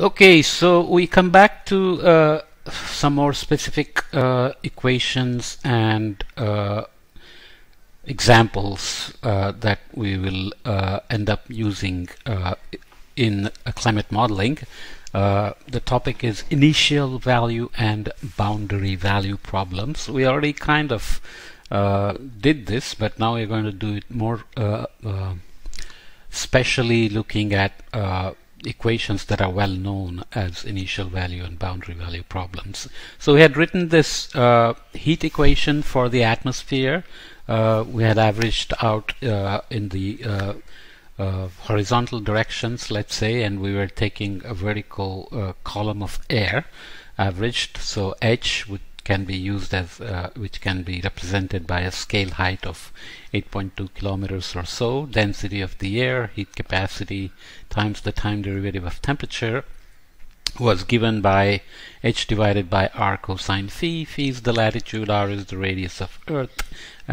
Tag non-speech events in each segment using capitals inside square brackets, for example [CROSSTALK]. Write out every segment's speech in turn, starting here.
Okay, so we come back to uh, some more specific uh, equations and uh, examples uh, that we will uh, end up using uh, in climate modeling. the topic is initial value and boundary value problems. We already kind of did this, but now we're going to do it more specially looking at equations that are well known as initial value and boundary value problems. So we had written this uh, heat equation for the atmosphere. Uh, we had averaged out uh, in the uh, uh, horizontal directions, let's say, and we were taking a vertical uh, column of air averaged. So H would can be used as uh, which can be represented by a scale height of 8.2 kilometers or so density of the air heat capacity times the time derivative of temperature was given by h divided by r cosine phi. Phi is the latitude r is the radius of earth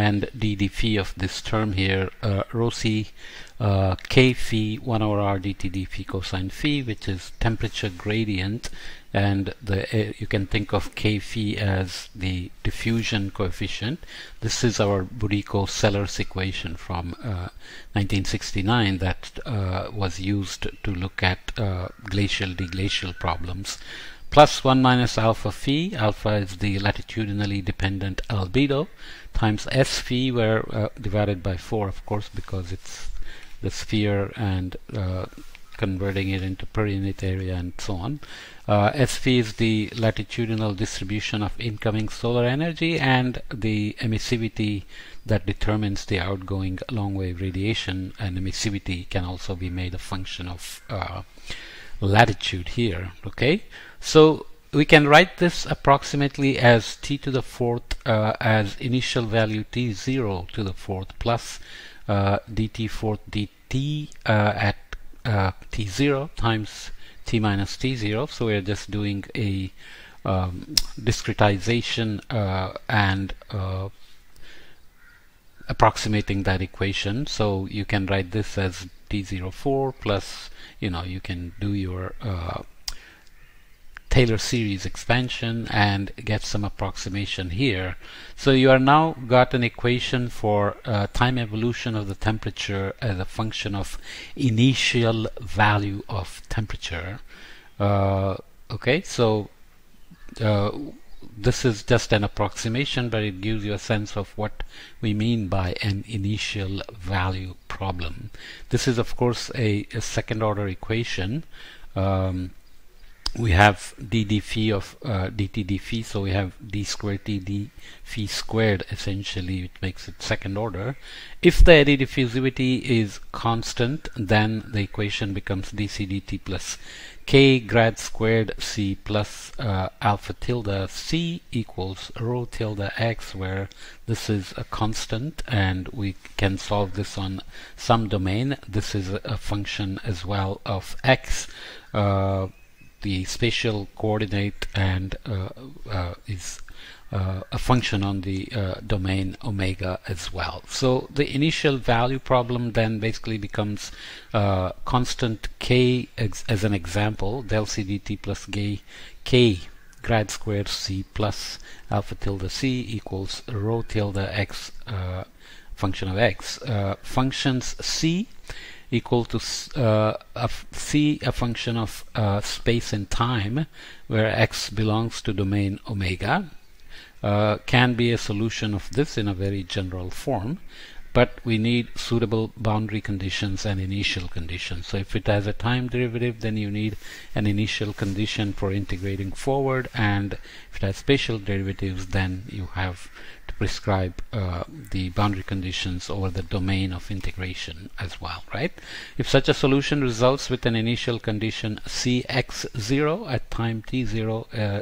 and d d phi of this term here uh, rho c uh, k phi 1 over r dt d phi cosine phi which is temperature gradient and the uh, you can think of k phi as the diffusion coefficient. This is our Budyko-Sellers equation from uh, 1969 that uh, was used to look at uh, glacial deglacial problems. Plus 1 minus alpha phi alpha is the latitudinally dependent albedo times s phi where uh, divided by 4 of course because it's the sphere and uh, converting it into per unit area and so on. Uh, SV is the latitudinal distribution of incoming solar energy and the emissivity that determines the outgoing long wave radiation and emissivity can also be made a function of uh, latitude here okay so we can write this approximately as t to the fourth uh, as initial value t0 to the fourth plus uh, dt fourth dt uh, at uh, t0 times t minus t0 so we're just doing a um, discretization uh, and approximating that equation. So you can write this as t04 plus you know you can do your uh, Taylor series expansion and get some approximation here. So you are now got an equation for uh, time evolution of the temperature as a function of initial value of temperature. Uh, okay, so uh, this is just an approximation, but it gives you a sense of what we mean by an initial value problem. This is, of course, a, a second order equation. Um, we have dd phi of uh, dt d phi so we have d squared t d phi squared essentially it makes it second order. If the eddy diffusivity is constant then the equation becomes dc dt plus k grad squared c plus uh, alpha tilde c equals rho tilde x where this is a constant and we can solve this on some domain. This is a, a function as well of x uh, the spatial coordinate and uh, uh, is uh, a function on the uh, domain omega as well. So the initial value problem then basically becomes uh, constant k as an example, del c dt plus k, k grad squared c plus alpha tilde c equals rho tilde x uh, function of x. functions c equal to uh, a c a function of uh, space and time where x belongs to domain omega uh, can be a solution of this in a very general form but we need suitable boundary conditions and initial conditions. So if it has a time derivative, then you need an initial condition for integrating forward, and if it has spatial derivatives, then you have prescribe uh, the boundary conditions over the domain of integration as well, right? If such a solution results with an initial condition Cx0 at time t0 uh,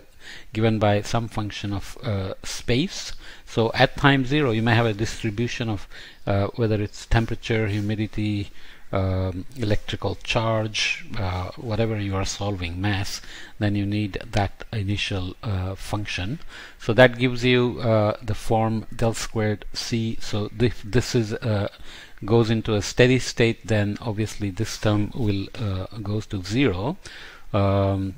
given by some function of uh, space, so at time zero you may have a distribution of uh, whether it's temperature, humidity, um, electrical charge, uh, whatever you are solving, mass, then you need that initial uh, function. So that gives you uh, the form del squared c. So this, this is a goes into a steady state, then obviously this term will uh, goes to zero. Um,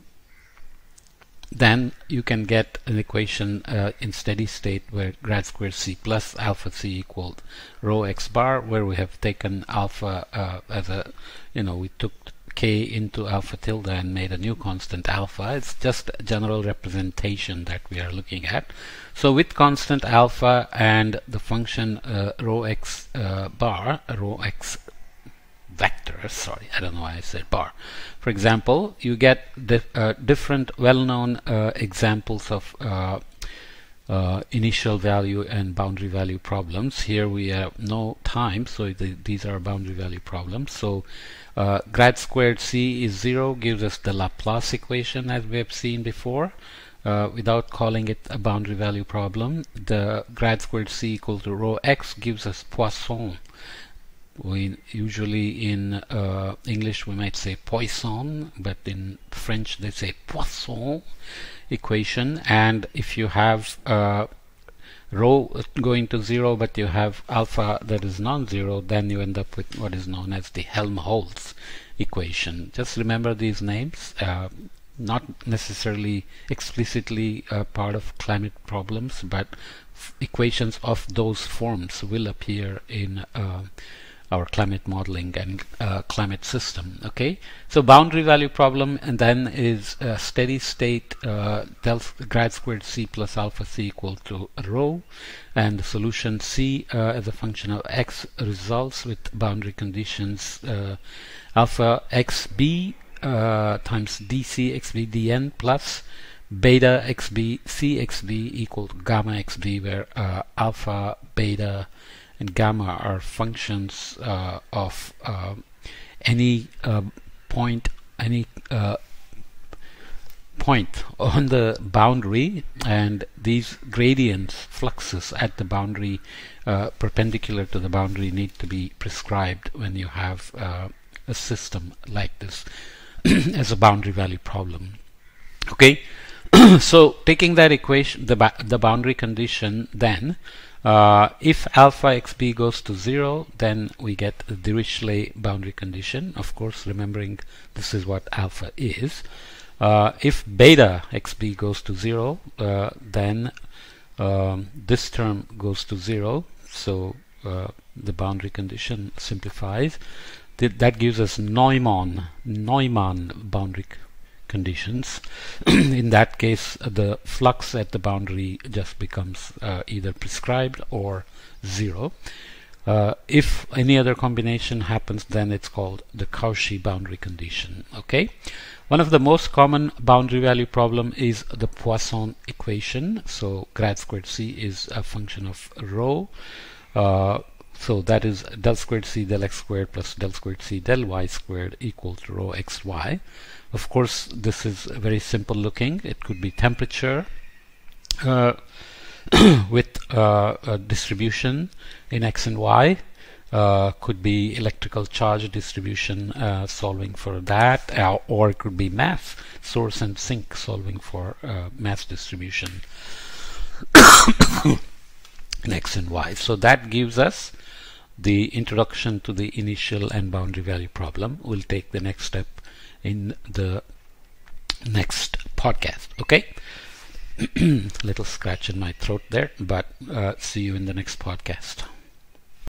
then you can get an equation uh, in steady state where grad squared c plus alpha c equaled rho x bar where we have taken alpha uh, as a you know we took k into alpha tilde and made a new constant alpha. It's just a general representation that we are looking at. So with constant alpha and the function uh, rho x uh, bar rho x vector sorry I don't know why I said bar. For example you get uh, different well-known uh, examples of uh, uh, initial value and boundary value problems. Here we have no time so the, these are boundary value problems. So uh, grad squared c is 0 gives us the Laplace equation as we have seen before. Uh, without calling it a boundary value problem the grad squared c equal to rho x gives us Poisson we usually in uh, English we might say Poisson but in French they say Poisson equation. And if you have uh, rho going to zero but you have alpha that is non-zero then you end up with what is known as the Helmholtz equation. Just remember these names uh, not necessarily explicitly uh, part of climate problems but equations of those forms will appear in uh, our climate modeling and uh, climate system okay? So boundary value problem and then is steady state uh, del grad squared c plus alpha c equal to rho and the solution c uh, as a function of x results with boundary conditions uh, alpha xb uh, times dc xb dn plus beta xb cxb equal to gamma xb where uh, alpha beta and gamma are functions uh, of uh, any uh, point any uh, point on the boundary and these gradients fluxes at the boundary uh, perpendicular to the boundary need to be prescribed when you have a system like this [CLEARS THROAT] as a boundary value problem. Okay [COUGHS] so taking that equation the, the boundary condition then uh, if alpha xb goes to 0 then we get the Dirichlet boundary condition. Of course remembering this is what alpha is. Uh, if beta xb goes to 0 uh, then um, this term goes to 0 so uh, the boundary condition simplifies. Th that gives us Neumann Neumann boundary conditions. [CLEARS THROAT] in that case, the flux at the boundary just becomes uh, either prescribed or zero. Uh, if any other combination happens, then it's called the Cauchy boundary condition. Okay. One of the most common boundary value problem is the Poisson equation. So grad squared c is a function of rho. Uh, so that is del squared c del x squared plus del squared c del y squared equal to rho xy. Of course, this is very simple looking. It could be temperature uh, [COUGHS] with uh, a distribution in x and y. Uh, could be electrical charge distribution uh, solving for that, uh, or it could be mass source and sink solving for uh, mass distribution [COUGHS] in x and y. So that gives us the introduction to the initial and boundary value problem. We'll take the next step in the next podcast. Okay? [CLEARS THROAT] Little scratch in my throat there, but uh, see you in the next podcast.